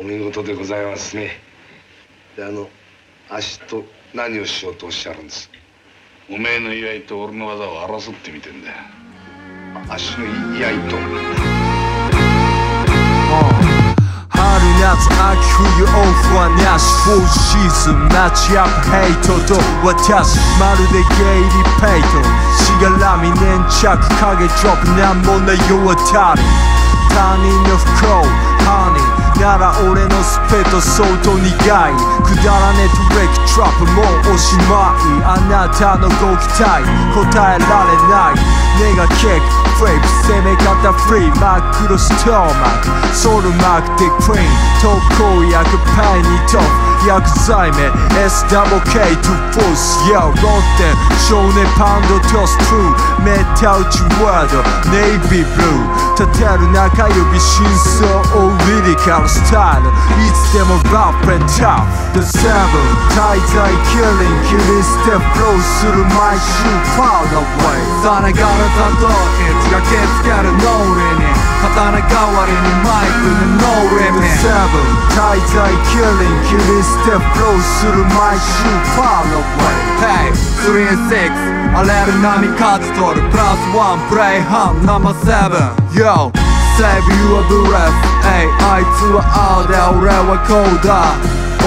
お見事でございますね。であの足と何をしようとおっしゃるんです？おめえの居合と俺の技を争ってみてんだよ。足の居合と。春夏秋冬オフはなしフォーシーズンマッチアップヘイトと私まるでゲイリーペイト。しがらみ粘着影ドロップなんもない世渡り他人の不幸ハニーなら俺のスペット相当苦い。くだらねえトレックトラップもうおしまい。あなたのご期待。答えられない。ネガキックフレープ攻め方フリー。真っ黒ストーマー。クソウルマークでクリーン。特効薬。パイにトップ薬剤名 SWK トゥフォース Yo ロッテ少年パンドトストゥーメタウチワードネイビーブルー立てる中指真相をリリカルスタイルいつでもラップ and tough The seven 滞在 killing 切り捨てフローする毎週 Proud of way さながらだといつがけつけるノーリに刀代わりにマイクで No limit. The seven. 滞在 killing. 切り捨てフローする毎週 Proud of way Hey 3-6荒れる波勝ち取るプラスワンプレイハンナンバーセブン Yo Save your breath. Ey あいつはああで俺はこうだ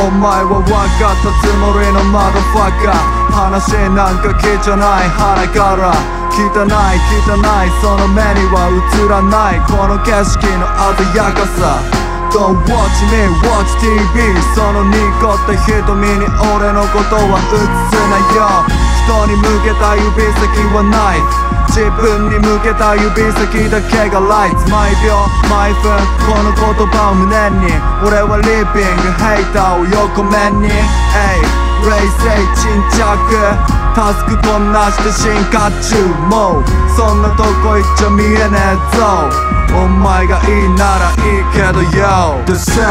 お前は分かったつもりのマドファッカー話なんか聞いちゃない腹から汚い汚いその目には映らないこの景色の鮮やかさ。Don't watch me, watch TV そのニコって瞳に俺のことは映すなよ。人に向けた指先はない。自分に向けた指先だけがライツ毎秒毎分この言葉を胸に。俺はリビングヘイターを横面に。Ey 冷静沈着。タスクこなして進化中。もうそんなとこ行っちゃ見えねえぞ。お前がいいならいいけどよ The seven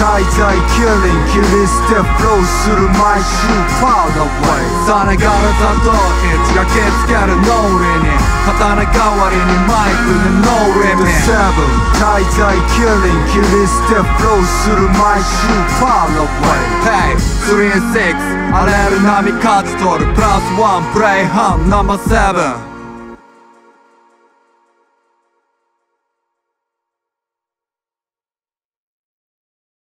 滞在 killing 切り捨てフローする毎週。Proud of way がらだといつがけつけるノーリに。刀代わりにマイクで No limit The seven 滞在 killing 切り捨てフローする毎週 Proud of way. Hey 3-6荒れる波勝ち取る。プラスワンプレイハンナンバーセブン